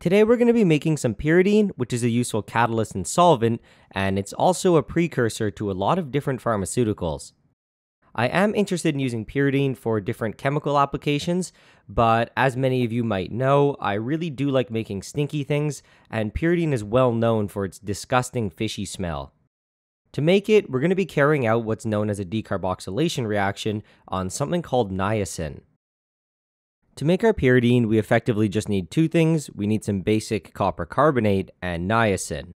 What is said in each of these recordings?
Today we're going to be making some pyridine, which is a useful catalyst and solvent, and it's also a precursor to a lot of different pharmaceuticals. I am interested in using pyridine for different chemical applications, but as many of you might know, I really do like making stinky things, and pyridine is well known for its disgusting fishy smell. To make it, we're going to be carrying out what's known as a decarboxylation reaction on something called niacin. To make our pyridine, we effectively just need two things. We need some basic copper carbonate and niacin.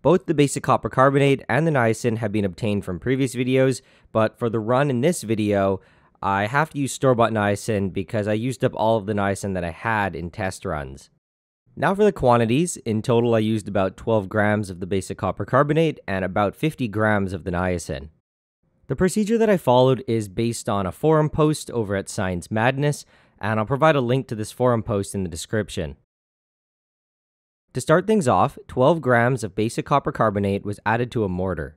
Both the basic copper carbonate and the niacin have been obtained from previous videos, but for the run in this video, I have to use store-bought niacin because I used up all of the niacin that I had in test runs. Now for the quantities. In total, I used about 12 grams of the basic copper carbonate and about 50 grams of the niacin. The procedure that I followed is based on a forum post over at Science Madness, and I'll provide a link to this forum post in the description. To start things off, 12 grams of basic copper carbonate was added to a mortar.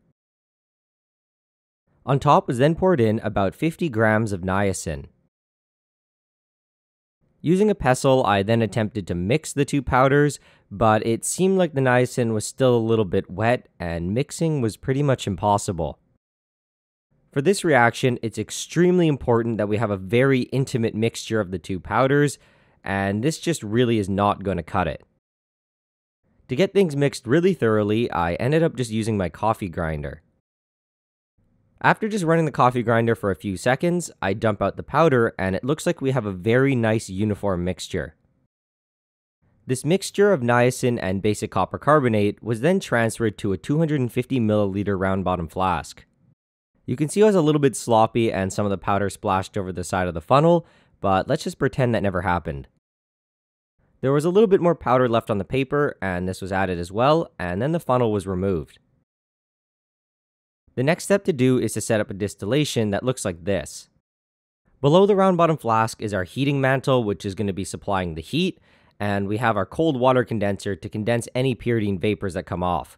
On top was then poured in about 50 grams of niacin. Using a pestle, I then attempted to mix the two powders, but it seemed like the niacin was still a little bit wet and mixing was pretty much impossible. For this reaction, it's extremely important that we have a very intimate mixture of the two powders, and this just really is not going to cut it. To get things mixed really thoroughly, I ended up just using my coffee grinder. After just running the coffee grinder for a few seconds, I dump out the powder and it looks like we have a very nice uniform mixture. This mixture of niacin and basic copper carbonate was then transferred to a 250 milliliter round bottom flask. You can see it was a little bit sloppy and some of the powder splashed over the side of the funnel, but let's just pretend that never happened. There was a little bit more powder left on the paper, and this was added as well, and then the funnel was removed. The next step to do is to set up a distillation that looks like this. Below the round bottom flask is our heating mantle, which is going to be supplying the heat, and we have our cold water condenser to condense any pyridine vapors that come off.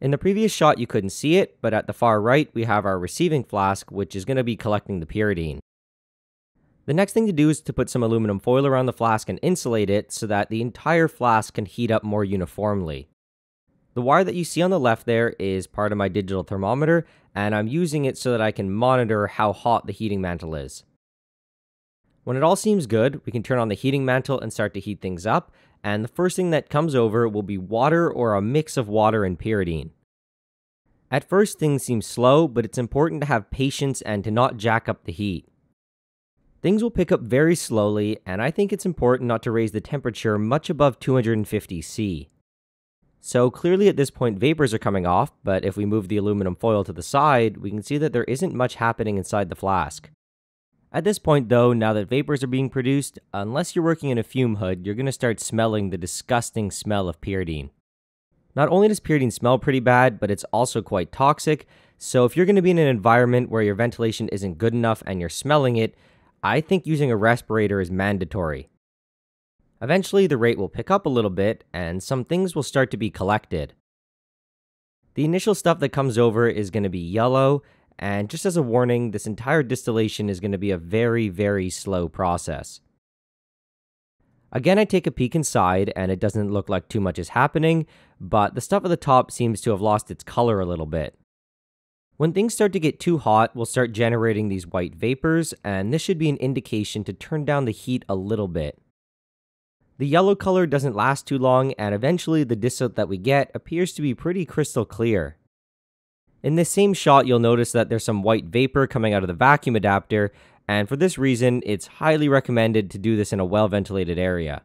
In the previous shot, you couldn't see it, but at the far right, we have our receiving flask, which is going to be collecting the pyridine. The next thing to do is to put some aluminum foil around the flask and insulate it so that the entire flask can heat up more uniformly. The wire that you see on the left there is part of my digital thermometer, and I'm using it so that I can monitor how hot the heating mantle is. When it all seems good, we can turn on the heating mantle and start to heat things up, and the first thing that comes over will be water or a mix of water and pyridine. At first, things seem slow, but it's important to have patience and to not jack up the heat. Things will pick up very slowly, and I think it's important not to raise the temperature much above 250 C. So clearly at this point vapors are coming off, but if we move the aluminum foil to the side, we can see that there isn't much happening inside the flask. At this point, though, now that vapors are being produced, unless you're working in a fume hood, you're going to start smelling the disgusting smell of pyridine. Not only does pyridine smell pretty bad, but it's also quite toxic, so if you're going to be in an environment where your ventilation isn't good enough and you're smelling it, I think using a respirator is mandatory. Eventually, the rate will pick up a little bit, and some things will start to be collected. The initial stuff that comes over is going to be yellow, and just as a warning, this entire distillation is going to be a very, very slow process. Again, I take a peek inside, and it doesn't look like too much is happening, but the stuff at the top seems to have lost its color a little bit. When things start to get too hot, we'll start generating these white vapors, and this should be an indication to turn down the heat a little bit. The yellow color doesn't last too long, and eventually the distillate that we get appears to be pretty crystal clear. In this same shot, you'll notice that there's some white vapor coming out of the vacuum adapter, and for this reason, it's highly recommended to do this in a well ventilated area.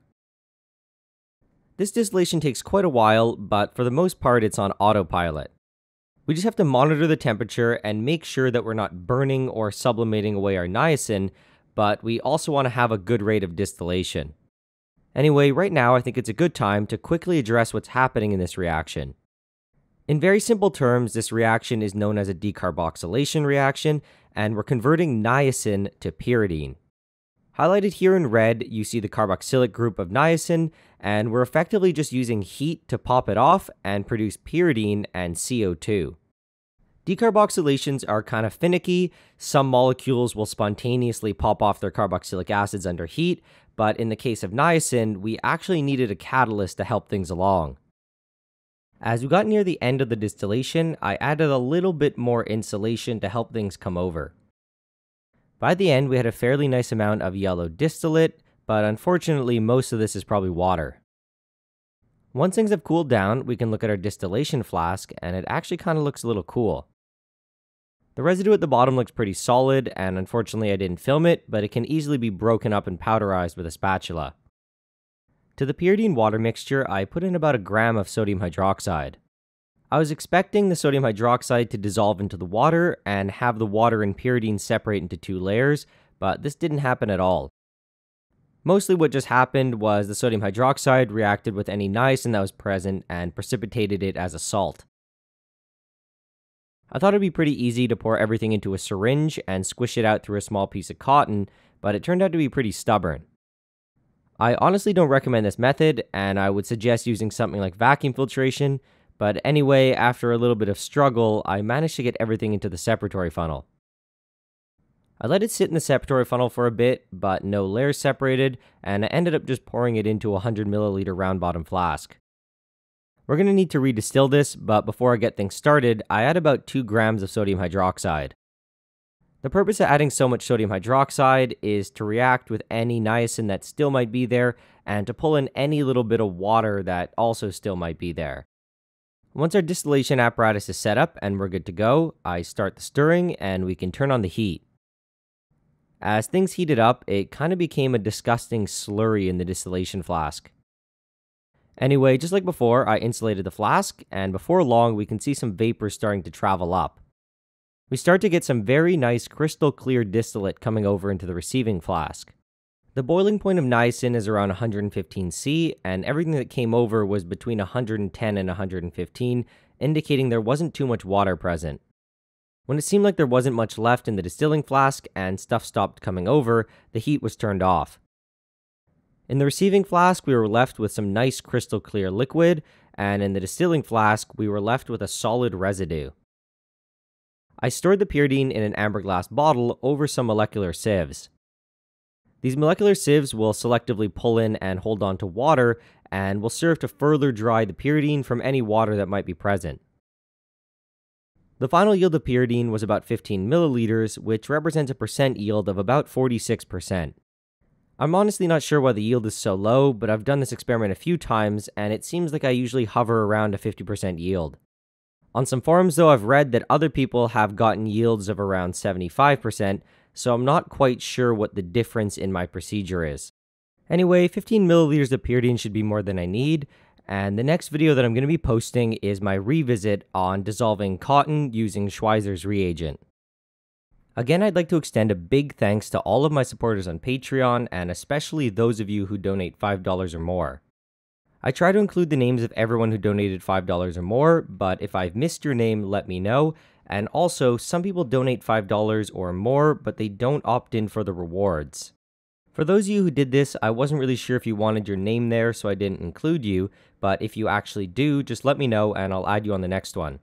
This distillation takes quite a while, but for the most part, it's on autopilot. We just have to monitor the temperature and make sure that we're not burning or sublimating away our niacin, but we also want to have a good rate of distillation. Anyway, right now I think it's a good time to quickly address what's happening in this reaction. In very simple terms, this reaction is known as a decarboxylation reaction, and we're converting niacin to pyridine. Highlighted here in red, you see the carboxylic group of niacin, and we're effectively just using heat to pop it off and produce pyridine and CO2. Decarboxylations are kind of finicky. Some molecules will spontaneously pop off their carboxylic acids under heat, but in the case of niacin, we actually needed a catalyst to help things along. As we got near the end of the distillation, I added a little bit more insulation to help things come over. By the end, we had a fairly nice amount of yellow distillate, but unfortunately, most of this is probably water. Once things have cooled down, we can look at our distillation flask, and it actually kind of looks a little cool. The residue at the bottom looks pretty solid, and unfortunately I didn't film it, but it can easily be broken up and powderized with a spatula. To the pyridine water mixture, I put in about a gram of sodium hydroxide. I was expecting the sodium hydroxide to dissolve into the water and have the water and pyridine separate into two layers, but this didn't happen at all. Mostly what just happened was the sodium hydroxide reacted with any niacin that was present and precipitated it as a salt. I thought it'd be pretty easy to pour everything into a syringe and squish it out through a small piece of cotton, but it turned out to be pretty stubborn. I honestly don't recommend this method, and I would suggest using something like vacuum filtration, but anyway, after a little bit of struggle, I managed to get everything into the separatory funnel. I let it sit in the separatory funnel for a bit, but no layers separated, and I ended up just pouring it into a 100 milliliter round bottom flask. We're going to need to redistill this, but before I get things started, I add about 2 grams of sodium hydroxide. The purpose of adding so much sodium hydroxide is to react with any niacin that still might be there and to pull in any little bit of water that also still might be there. Once our distillation apparatus is set up and we're good to go, I start the stirring and we can turn on the heat. As things heated up, it kind of became a disgusting slurry in the distillation flask. Anyway, just like before, I insulated the flask, and before long, we can see some vapor starting to travel up. We start to get some very nice crystal clear distillate coming over into the receiving flask. The boiling point of niacin is around 115 C, and everything that came over was between 110 and 115, indicating there wasn't too much water present. When it seemed like there wasn't much left in the distilling flask and stuff stopped coming over, the heat was turned off. In the receiving flask, we were left with some nice crystal clear liquid, and in the distilling flask, we were left with a solid residue. I stored the pyridine in an amber glass bottle over some molecular sieves. These molecular sieves will selectively pull in and hold on to water and will serve to further dry the pyridine from any water that might be present. The final yield of pyridine was about 15 milliliters, which represents a percent yield of about 46%. I'm honestly not sure why the yield is so low, but I've done this experiment a few times, and it seems like I usually hover around a 50% yield. On some forums, though, I've read that other people have gotten yields of around 75%, so I'm not quite sure what the difference in my procedure is. Anyway, 15 milliliters of pyridine should be more than I need, and the next video that I'm going to be posting is my revisit on dissolving cotton using Schweizer's reagent. Again, I'd like to extend a big thanks to all of my supporters on Patreon, and especially those of you who donate $5 or more. I try to include the names of everyone who donated $5 or more, but if I've missed your name, let me know. And also, some people donate $5 or more, but they don't opt in for the rewards. For those of you who did this, I wasn't really sure if you wanted your name there, so I didn't include you, but if you actually do, just let me know and I'll add you on the next one.